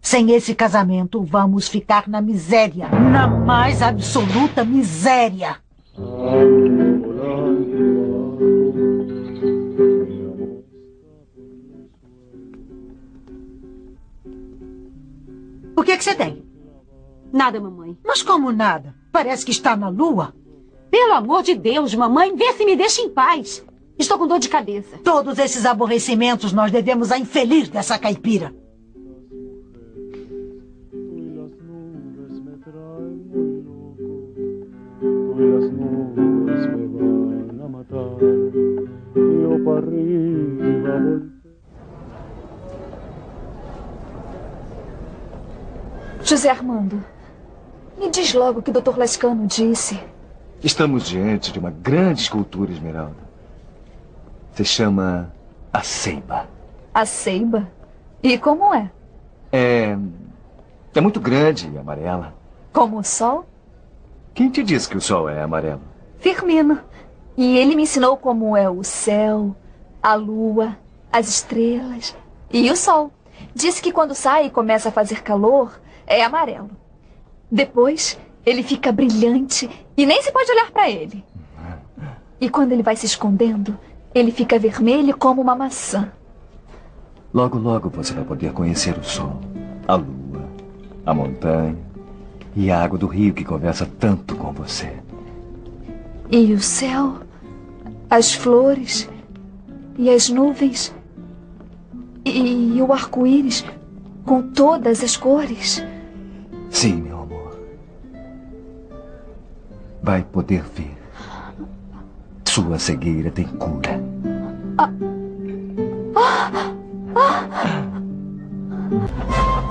Sem esse casamento, vamos ficar na miséria. Na mais absoluta miséria. O que, é que você tem? Nada, mamãe. Mas como nada? Parece que está na lua. Pelo amor de Deus, mamãe, vê se me deixa em paz. Estou com dor de cabeça. Todos esses aborrecimentos nós devemos à infeliz dessa caipira. José Armando, me diz logo o que o Dr. Lescano disse. Estamos diante de uma grande escultura, Esmeralda. Se chama A Ceiba. A ceiba? E como é? É. É muito grande e amarela. Como o sol? Quem te disse que o sol é amarelo? Firmino. E ele me ensinou como é o céu, a lua, as estrelas e o sol. Disse que quando sai e começa a fazer calor, é amarelo. Depois, ele fica brilhante e nem se pode olhar para ele. E quando ele vai se escondendo, ele fica vermelho como uma maçã. Logo, logo você vai poder conhecer o sol, a lua, a montanha e a água do rio que conversa tanto com você. E o céu, as flores e as nuvens e o arco-íris com todas as cores. Sim, meu. Vai poder ver. Sua cegueira tem cura.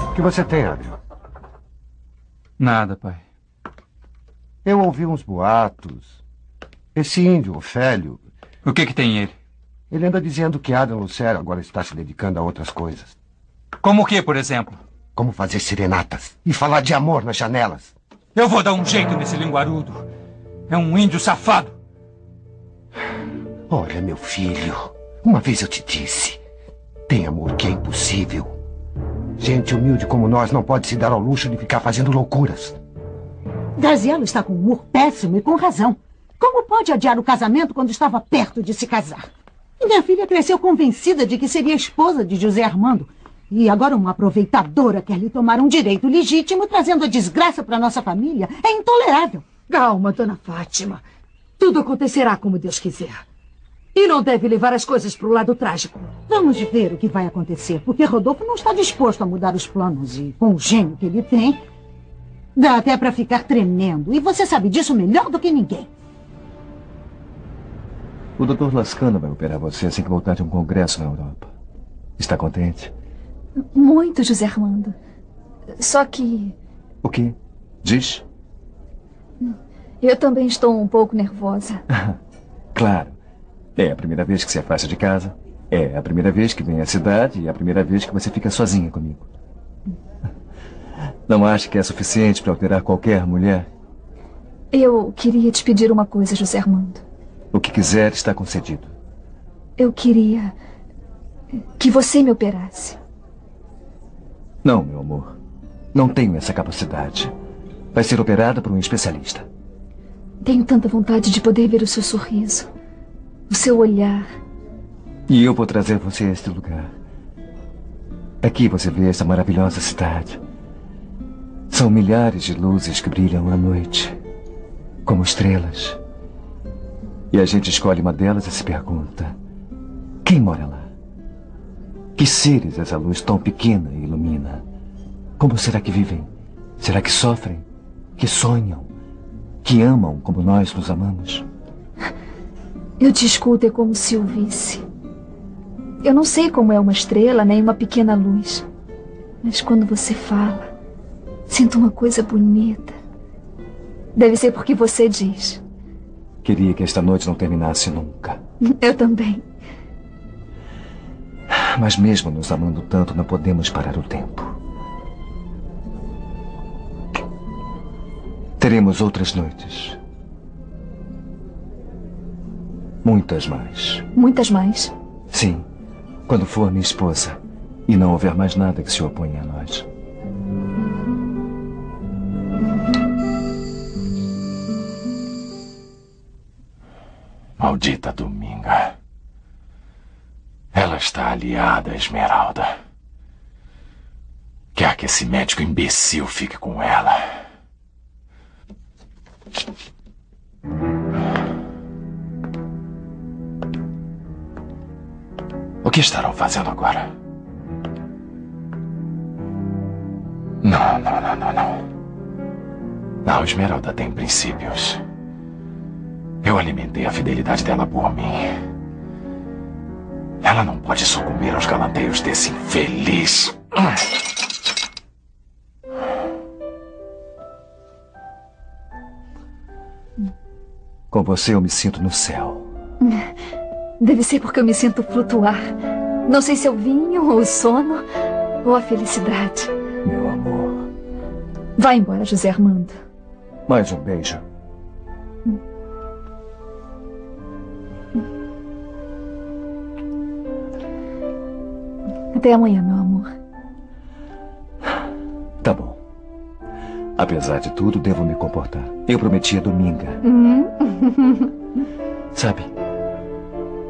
O que você tem, Adriano? Nada, pai. Eu ouvi uns boatos. Esse índio, Ofélio, O que que tem ele? ele anda dizendo que Adrian Lucero agora está se dedicando a outras coisas. Como o que, por exemplo? Como fazer serenatas e falar de amor nas janelas. Eu vou dar um jeito nesse linguarudo. É um índio safado. Olha, meu filho, uma vez eu te disse: tem amor que é impossível. Gente humilde como nós não pode se dar ao luxo de ficar fazendo loucuras. Grazielo está com um humor péssimo e com razão. Como pode adiar o casamento quando estava perto de se casar? E minha filha cresceu convencida de que seria esposa de José Armando. E agora uma aproveitadora quer lhe tomar um direito legítimo, trazendo a desgraça para nossa família. É intolerável. Calma, dona Fátima. Tudo acontecerá como Deus quiser. E não deve levar as coisas para o lado trágico. Vamos ver o que vai acontecer, porque Rodolfo não está disposto a mudar os planos e, com o gênio que ele tem, dá até para ficar tremendo. E você sabe disso melhor do que ninguém. O Dr. Lascano vai operar você assim que voltar de um congresso na Europa. Está contente? Muito, José Armando. Só que O quê? Diz? Eu também estou um pouco nervosa. Claro. É a primeira vez que se afasta de casa. É a primeira vez que vem à cidade e é a primeira vez que você fica sozinha comigo. Não acha que é suficiente para alterar qualquer mulher? Eu queria te pedir uma coisa, José Armando. O que quiser está concedido. Eu queria que você me operasse. Não, meu amor. Não tenho essa capacidade. Vai ser operada por um especialista. Tenho tanta vontade de poder ver o seu sorriso, o seu olhar. E eu vou trazer você a este lugar. Aqui você vê essa maravilhosa cidade. São milhares de luzes que brilham à noite, como estrelas. E a gente escolhe uma delas e se pergunta: quem mora lá? Que seres essa luz tão pequena ilumina? Como será que vivem? Será que sofrem? Que sonham? Que amam como nós nos amamos? Eu te escuto é como se o visse. Eu não sei como é uma estrela nem uma pequena luz. Mas quando você fala, sinto uma coisa bonita. Deve ser porque você diz. Queria que esta noite não terminasse nunca. Eu também. Mas mesmo nos amando tanto, não podemos parar o tempo. Teremos outras noites. Muitas mais. Muitas mais. Sim, quando for minha esposa e não houver mais nada que se oponha a nós. Maldita Dominga. Ela está aliada a Esmeralda. Quer que esse médico imbecil fique com ela. Que estarão fazendo agora? Não, não, não, não, não. Não, Esmeralda tem princípios. Eu alimentei a fidelidade dela por mim. Ela não pode sucumbir aos galanteios desse infeliz. Com você eu me sinto no céu. Deve ser porque eu me sinto flutuar. Não sei se é o vinho, ou o sono, ou a felicidade. Meu amor. Vá embora, José Armando. Mais um beijo. Até amanhã, meu amor. Tá bom. Apesar de tudo, devo me comportar. Eu prometi a Dominga. Hum? Sabe?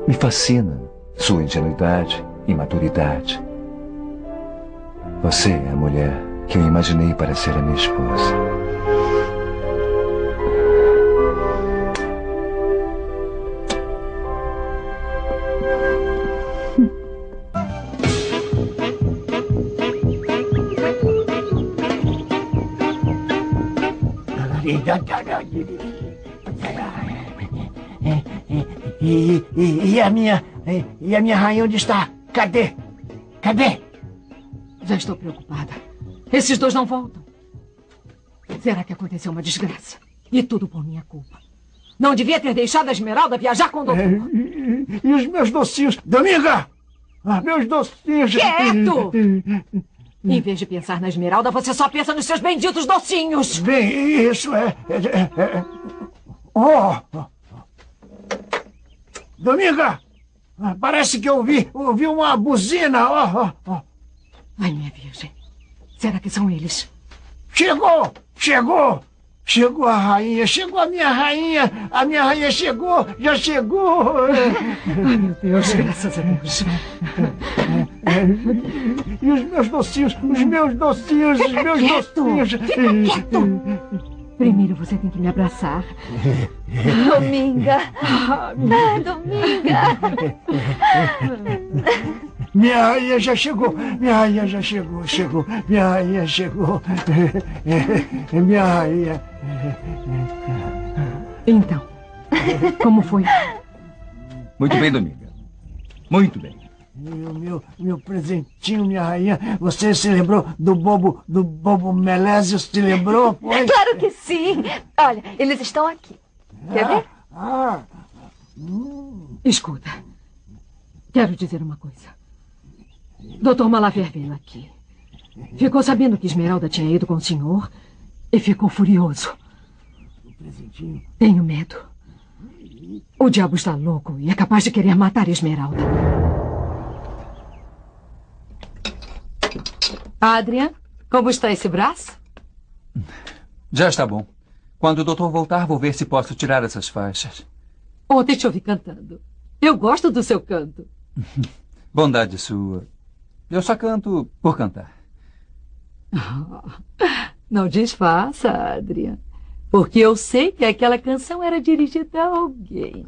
Me fascina sua ingenuidade e maturidade. Você é a mulher que eu imaginei para ser a minha esposa. E, e, e a minha. E, e a minha rainha onde está? Cadê? Cadê? Já estou preocupada. Esses dois não voltam. Será que aconteceu uma desgraça? E tudo por minha culpa. Não devia ter deixado a Esmeralda viajar com o doutor. E, e os meus docinhos? Dominga! Ah, meus docinhos! Quieto! Em vez de pensar na Esmeralda, você só pensa nos seus benditos docinhos. Bem, isso é. é, é, é. Oh! Dominga! Parece que ouvi, ouvi uma buzina. Oh, oh, oh. Ai, minha virgem. Será que são eles? Chegou! Chegou! Chegou a rainha, chegou a minha rainha! A minha rainha chegou! Já chegou! Ai, meu Deus, graças a Deus. E os meus docinhos, os meus docinhos, os meus quieto, docinhos! fica quieto. Primeiro você tem que me abraçar. Dominga! Ah, Dominga! Minha rainha já chegou! Minha rainha já chegou, chegou! Minha rainha chegou! Minha rainha! Então, como foi? Muito bem, Dominga. Muito bem. Meu, meu, meu presentinho, minha rainha. Você se lembrou do bobo, do bobo Melésio? Se lembrou? Foi? Claro que sim! Olha, eles estão aqui. Quer ver? Ah, Escuta. Quero dizer uma coisa. Doutor Malaver veio aqui. Ficou sabendo que Esmeralda tinha ido com o senhor e ficou furioso. presentinho. Tenho medo. O diabo está louco e é capaz de querer matar Esmeralda. Adrian, como está esse braço? Já está bom. Quando o doutor voltar, vou ver se posso tirar essas faixas. Ontem te ouvi cantando. Eu gosto do seu canto. Bondade sua. Eu só canto por cantar. Não disfarça, Adrian. Porque eu sei que aquela canção era dirigida a alguém.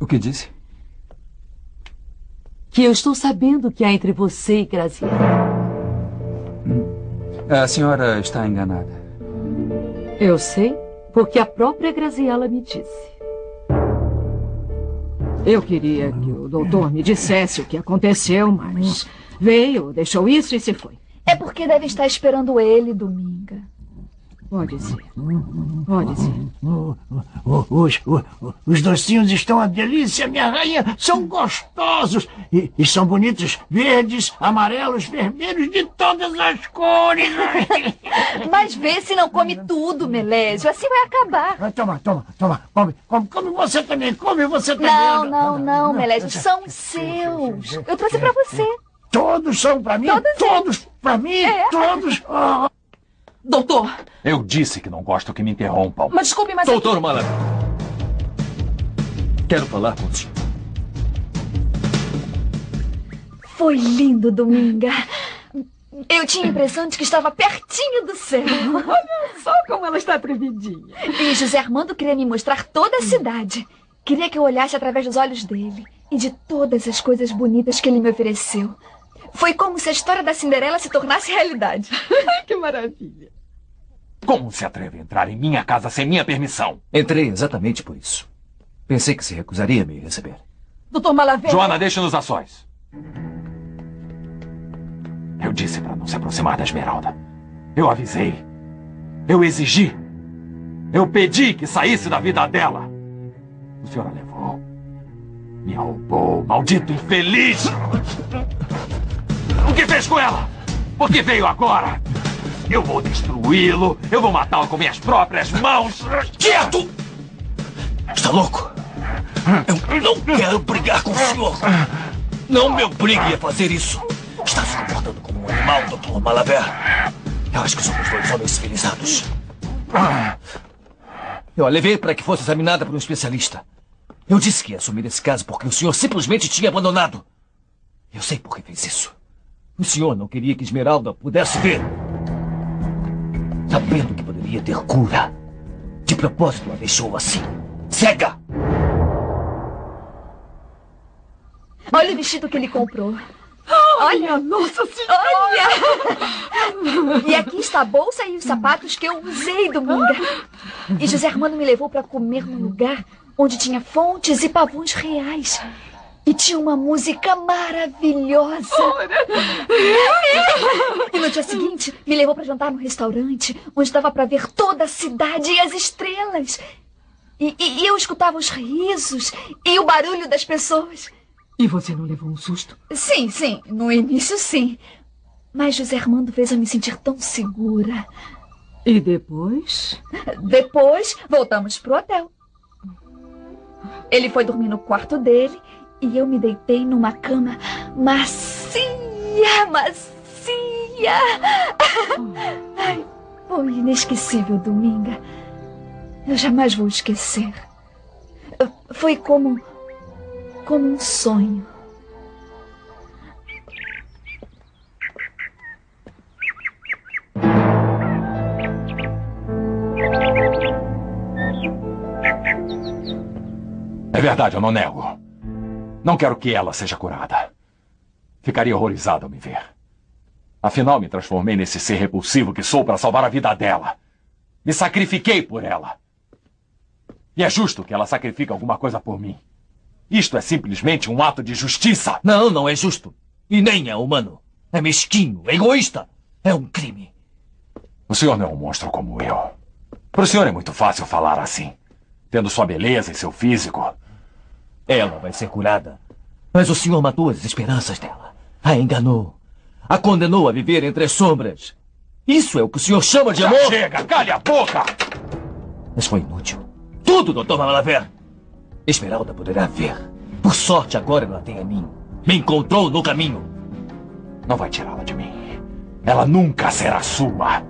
O que disse? Que eu estou sabendo que há entre você e Graziella. A senhora está enganada. Eu sei, porque a própria Graziella me disse. Eu queria que o doutor me dissesse o que aconteceu, mas veio, deixou isso e se foi. É porque deve estar esperando ele, Dominga. Pode ser. Pode ser. Os, o- os docinhos estão uma delícia, minha rainha. São gostosos. E, e são bonitos. Verdes, amarelos, vermelhos, de todas as cores. Mas vê se não come tudo, Melésio. Assim vai acabar. Ah, Toma, toma, toma. Come, come, come você também. Come você também. Não, não, não, Melésio. São seus. Eu trouxe pra você. Todos são pra mim? Todos Todos pra mim? É. Todos? Ah, Doutor, Eu disse que não gosto que me interrompam. mas desculpe, mas... Doutor Malavé. Quero falar com o senhor. Foi lindo, Dominga. Eu tinha a impressão de que estava pertinho do céu. Olha só como ela está atrevidinha. E José Armando queria me mostrar toda a cidade. Queria que eu olhasse através dos olhos dele e de todas as coisas bonitas que ele me ofereceu. Foi como se a história da Cinderela se tornasse realidade. que maravilha. Como se atreve a entrar em minha casa sem minha permissão? Entrei exatamente por isso. Pensei que se recusaria a me receber. Doutor Malavé... Joana, deixe-nos a sós. Eu disse para não se aproximar da Esmeralda. Eu avisei. Eu exigi. Eu pedi que saísse da vida dela. O senhor a levou. Me roubou, maldito infeliz! O que fez com ela? Por que veio agora? Eu vou destruí-lo. Eu vou matá-lo com minhas próprias mãos. Quieto! Está louco? Eu não quero brigar com o senhor. Não me obrigue a fazer isso. Está se comportando como um animal, Dr. Malaver. Eu acho que somos dois homens civilizados. Eu a levei para que fosse examinada por um especialista. Eu disse que ia assumir esse caso porque o senhor simplesmente tinha abandonado. Eu sei por que fez isso. O senhor não queria que Esmeralda pudesse ver. Sabendo que poderia ter cura. De propósito, a deixou assim. Cega! Olha o vestido que ele comprou. Olha, nossa senhora! Olha! E aqui está a bolsa e os sapatos que eu usei, Dominga. E José Armando me levou para comer num lugar onde tinha fontes e pavões reais. E tinha uma música maravilhosa. E no dia seguinte, me levou para jantar num restaurante onde dava para ver toda a cidade e as estrelas. E, e- e eu escutava os risos e o barulho das pessoas. E você não levou um susto? Sim, sim, no início sim. Mas José Armando fez eu me sentir tão segura. E depois? Depois, voltamos pro hotel. Ele foi dormir no quarto dele e eu me deitei numa cama macia, macia. Ai, foi inesquecível, Dominga. Eu jamais vou esquecer. Foi como. como um sonho. É verdade, eu não nego. Não quero que ela seja curada. Ficaria horrorizado ao me ver. Afinal, me transformei nesse ser repulsivo que sou para salvar a vida dela. Me sacrifiquei por ela. E é justo que ela sacrifique alguma coisa por mim. Isto é simplesmente um ato de justiça. Não, não é justo. E nem é humano. É mesquinho, é egoísta. É um crime. O senhor não é um monstro como eu. Para o senhor é muito fácil falar assim. Tendo sua beleza e seu físico. Ela vai ser curada. Mas o senhor matou as esperanças dela. A enganou. A condenou a viver entre as sombras. Isso é o que o senhor chama de Já amor? chega, calhe a boca! Mas foi inútil. Tudo, doutor Malaver. Esmeralda poderá ver. Por sorte, agora ela tem a mim. Me encontrou no caminho. Não vai tirá-la de mim. Ela nunca será sua.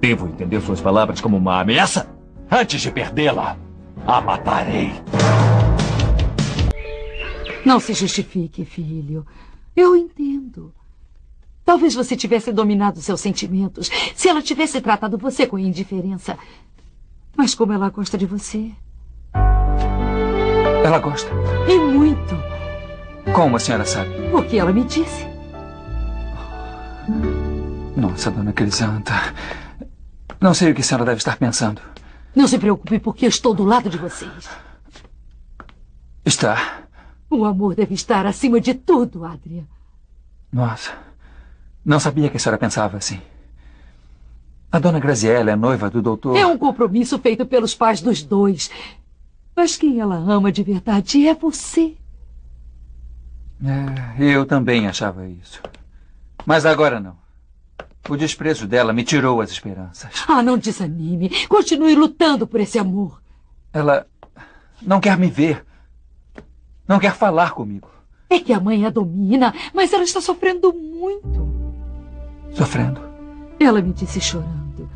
Devo entender suas palavras como uma ameaça? Antes de perdê-la, a matarei. Não se justifique, filho. Eu entendo. Talvez você tivesse dominado seus sentimentos se ela tivesse tratado você com indiferença. Mas como ela gosta de você. Ela gosta. E muito. Como a senhora sabe? Porque ela me disse. Nossa, dona Crisanta. Não sei o que a senhora deve estar pensando. Não se preocupe, porque eu estou do lado de vocês. Está. O amor deve estar acima de tudo, Adria. Nossa. Não sabia que a senhora pensava assim. A dona Graziella é noiva do doutor. É um compromisso feito pelos pais dos dois. Mas quem ela ama de verdade é você. É, eu também achava isso. Mas agora não. O desprezo dela me tirou as esperanças. Ah, não desanime. Continue lutando por esse amor. Ela não quer me ver. Não quer falar comigo. É que a mãe a domina, mas ela está sofrendo muito. Sofrendo? Ela me disse chorando.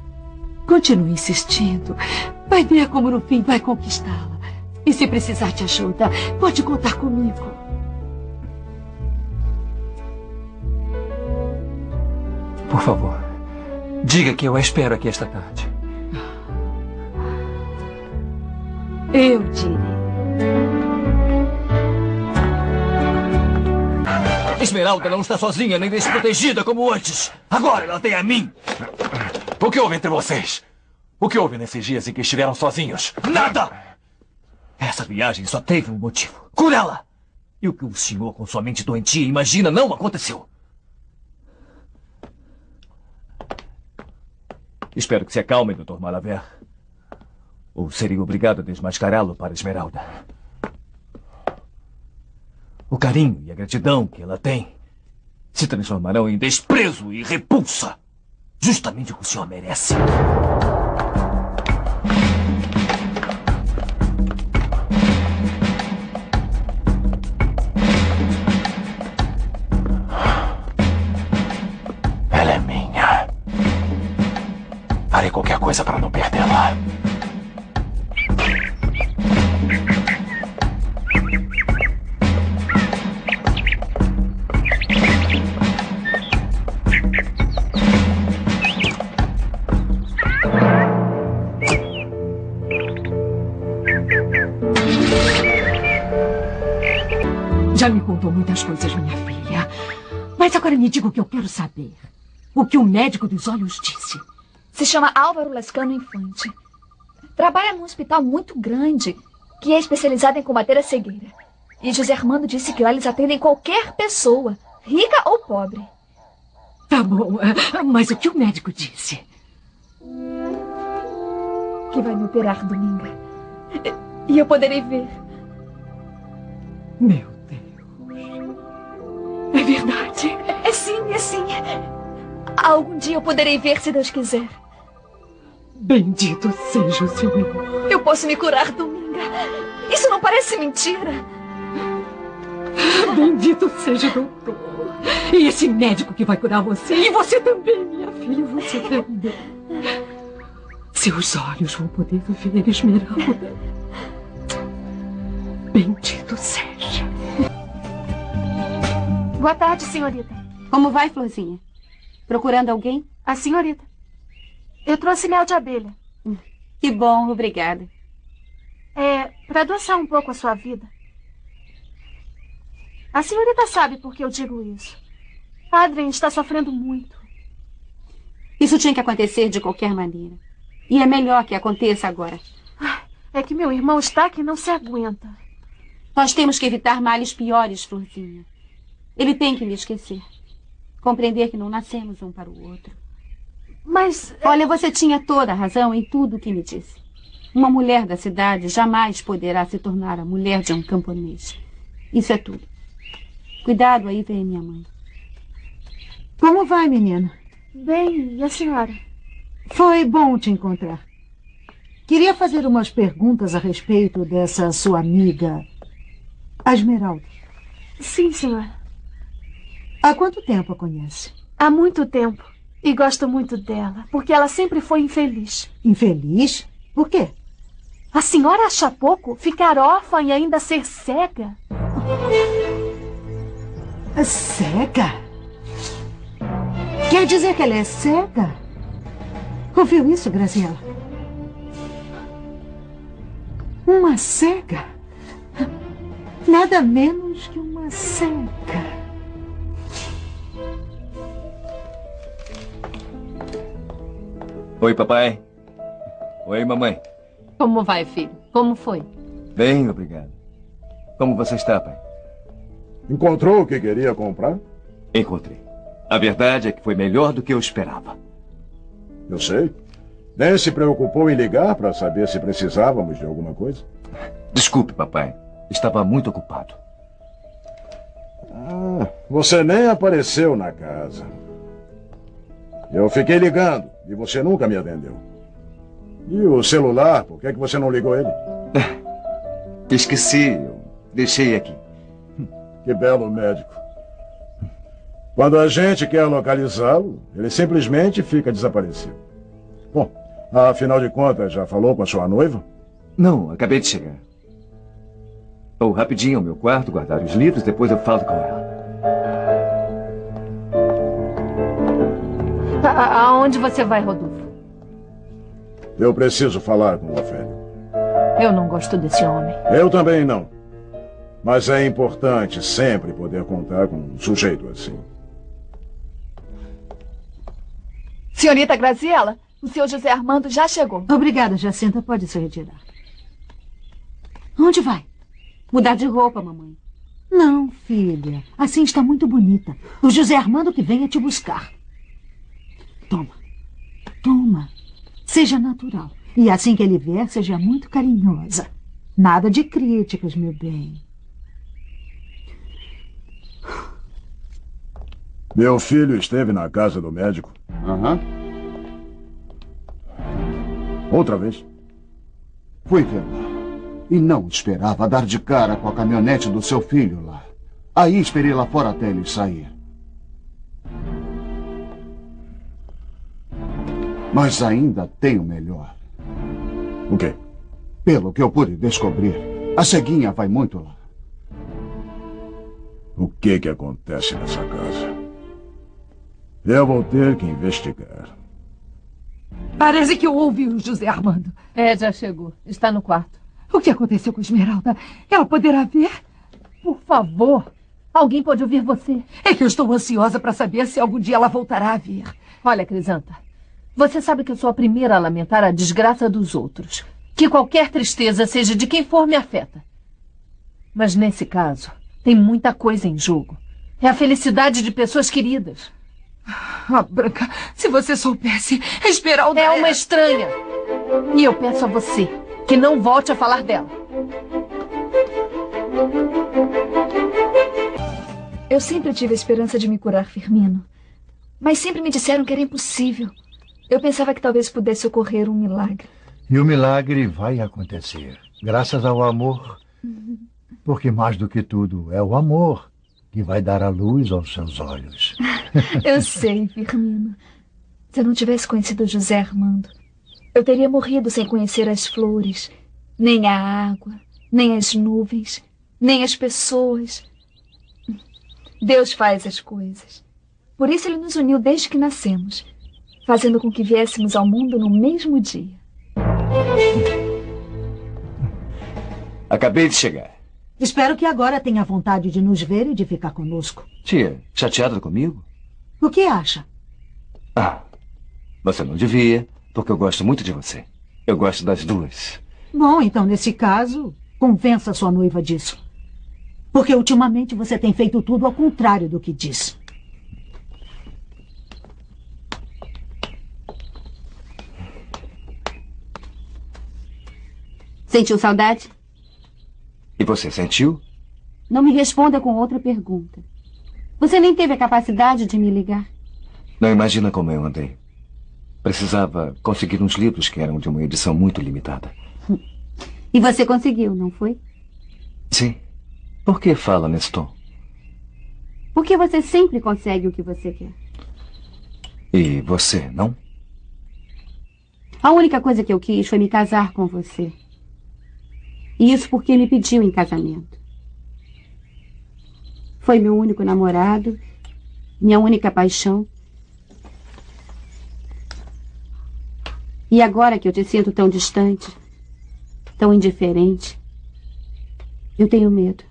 Continue insistindo. Vai ver como no fim vai conquistá-la. E se precisar de ajuda, pode contar comigo. Por favor, diga que eu a espero aqui esta tarde. Eu direi. Esmeralda não está sozinha nem desprotegida como antes. Agora ela tem a mim. O que houve entre vocês? O que houve nesses dias em que estiveram sozinhos? Nada! Essa viagem só teve um motivo. Curá-la! E o que o senhor, com sua mente doentia, imagina não aconteceu. Espero que se acalme, Dr. Malaver. Ou seria obrigado a desmascará-lo para Esmeralda. O carinho e a gratidão que ela tem se transformarão em desprezo e repulsa. Justamente o que o senhor merece. Ela é minha. Farei qualquer coisa para não perdê-la. Me diga o que eu quero saber. O que o médico dos olhos disse. Se chama Álvaro Lascano Infante. Trabalha num hospital muito grande que é especializado em combater a cegueira. E José Armando disse que lá eles atendem qualquer pessoa, rica ou pobre. Tá bom, ah, mas o que o médico disse? Que vai me operar domingo. E eu poderei ver. Meu Algum dia eu poderei ver se Deus quiser. Bendito seja o Senhor. Eu posso me curar domingo. Isso não parece mentira. Bendito seja o doutor. E esse médico que vai curar você. E você também, minha filha, você também. Seus olhos vão poder ver Esmeralda. Bendito seja. Boa tarde, senhorita. Como vai, Florzinha? Procurando alguém? A senhorita. Eu trouxe mel de abelha. Que bom, obrigada. É para adoçar um pouco a sua vida. A senhorita sabe por que eu digo isso. Adrien está sofrendo muito. Isso tinha que acontecer de qualquer maneira. E é melhor que aconteça agora. É que meu irmão está que não se aguenta. Nós temos que evitar males piores, Florzinha. Ele tem que me esquecer. Compreender que não nascemos um para o outro. Mas. Olha, você tinha toda a razão em tudo o que me disse. Uma mulher da cidade jamais poderá se tornar a mulher de um camponês. Isso é tudo. Cuidado, aí vem minha mãe. Como vai, menina? Bem, e a senhora? Foi bom te encontrar. Queria fazer umas perguntas a respeito dessa sua amiga, a Esmeralda. Sim, senhora. Há quanto tempo a conhece? Há muito tempo. E gosto muito dela, porque ela sempre foi infeliz. Infeliz? Por quê? A senhora acha pouco ficar órfã e ainda ser cega? Cega? Quer dizer que ela é cega? Ouviu isso, Graziela? Uma cega? Nada menos que uma cega. Oi, papai. Oi, mamãe. Como vai, filho? Como foi? Bem, obrigado. Como você está, pai? Encontrou o que queria comprar? Encontrei. A verdade é que foi melhor do que eu esperava. Eu sei. Nem se preocupou em ligar para saber se precisávamos de alguma coisa? Desculpe, papai. Estava muito ocupado. Ah, você nem apareceu na casa. Eu fiquei ligando e você nunca me atendeu. E o celular, por que, é que você não ligou ele? Esqueci, eu deixei aqui. Que belo médico. Quando a gente quer localizá-lo, ele simplesmente fica desaparecido. Bom, afinal de contas, já falou com a sua noiva? Não, acabei de chegar. Vou rapidinho ao meu quarto, guardar os livros, depois eu falo com ela. A- aonde você vai, Rodolfo? Eu preciso falar com o Ofélio. Eu não gosto desse homem. Eu também não. Mas é importante sempre poder contar com um sujeito assim. Senhorita Graziela, o senhor José Armando já chegou. Obrigada, Jacinta. Pode se retirar. Onde vai? Mudar de roupa, mamãe. Não, filha. Assim está muito bonita. O José Armando que venha te buscar. Toma. Toma. Seja natural. E assim que ele vier, seja muito carinhosa. Nada de críticas, meu bem. Meu filho esteve na casa do médico. Aham. Outra vez. Fui ver lá. E não esperava dar de cara com a caminhonete do seu filho lá. Aí esperei lá fora até ele sair. Mas ainda tem o melhor. O quê? Pelo que eu pude descobrir, a ceguinha vai muito lá. O que que acontece nessa casa? Eu vou ter que investigar. Parece que eu ouvi o José Armando. É, já chegou. Está no quarto. O que aconteceu com Esmeralda? Ela poderá ver? Por favor. Alguém pode ouvir você. É que eu estou ansiosa para saber se algum dia ela voltará a vir. Olha, Crisanta, você sabe que eu sou a primeira a lamentar a desgraça dos outros. Que qualquer tristeza, seja de quem for, me afeta. Mas nesse caso, tem muita coisa em jogo. É a felicidade de pessoas queridas. Ah, Branca, se você soubesse, Esmeralda É uma estranha. E eu peço a você que não volte a falar dela. Eu sempre tive a esperança de me curar, Firmino. Mas sempre me disseram que era impossível. Eu pensava que talvez pudesse ocorrer um milagre. E o milagre vai acontecer, graças ao amor. Porque mais do que tudo, é o amor que vai dar a luz aos seus olhos. Eu sei, Firmino. Se eu não tivesse conhecido José Armando, eu teria morrido sem conhecer as flores, nem a água, nem as nuvens, nem as pessoas. Deus faz as coisas. Por isso ele nos uniu desde que nascemos, fazendo com que viéssemos ao mundo no mesmo dia. Acabei de chegar. Espero que agora tenha vontade de nos ver e de ficar conosco. Tia, chateada comigo? O que acha? Ah, você não devia, porque eu gosto muito de você. Eu gosto das duas. Bom, então, nesse caso, convença sua noiva disso. Porque ultimamente você tem feito tudo ao contrário do que diz. Sentiu saudade? E você sentiu? Não me responda com outra pergunta. Você nem teve a capacidade de me ligar. Não imagina como eu andei. Precisava conseguir uns livros que eram de uma edição muito limitada. E você conseguiu, não foi? Sim. Por que fala nesse tom? Porque você sempre consegue o que você quer. E você, não? A única coisa que eu quis foi me casar com você. E isso porque me pediu em casamento. Foi meu único namorado, minha única paixão. E agora que eu te sinto tão distante, tão indiferente, eu tenho medo.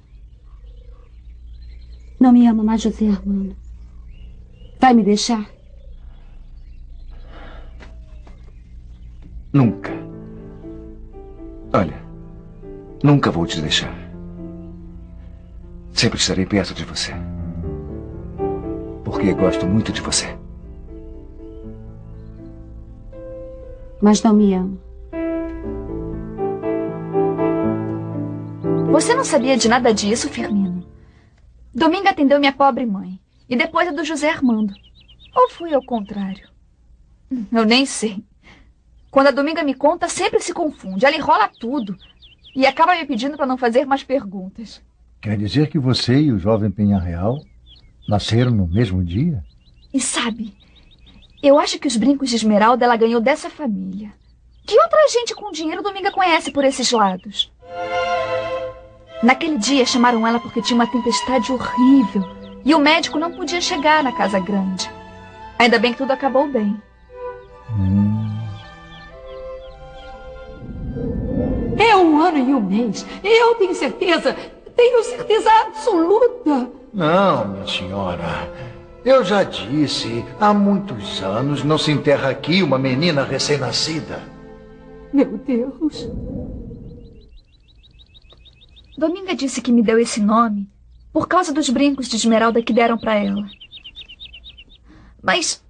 Não me ama mais, José Armando. Vai me deixar? Nunca. Olha, nunca vou te deixar. Sempre estarei perto de você. Porque gosto muito de você. mas não me ama. Você não sabia de nada disso, Firmino? Domingo atendeu minha pobre mãe. E depois a do José Armando. Ou foi ao contrário? Eu nem sei. Quando a Dominga me conta, sempre se confunde. Ela enrola tudo. E acaba me pedindo para não fazer mais perguntas. Quer dizer que você e o jovem Penha Real nasceram no mesmo dia? E sabe, eu acho que os brincos de esmeralda ela ganhou dessa família. Que outra gente com dinheiro Dominga conhece por esses lados? Naquele dia chamaram ela porque tinha uma tempestade horrível e o médico não podia chegar na casa grande. Ainda bem que tudo acabou bem. É um ano e um mês. Eu tenho certeza, tenho certeza absoluta. Não, minha senhora. Eu já disse, há muitos anos não se enterra aqui uma menina recém-nascida. Meu Deus. Dominga disse que me deu esse nome por causa dos brincos de esmeralda que deram para ela. Mas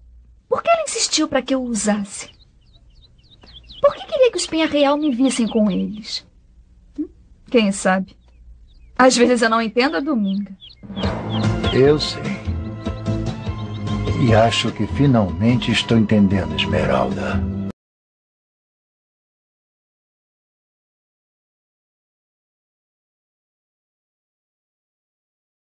por que ela insistiu para que eu o usasse? Por que queria que os Penha Real me vissem com eles? Hum? Quem sabe? Às vezes eu não entendo a Dominga. Eu sei. E acho que finalmente estou entendendo, Esmeralda.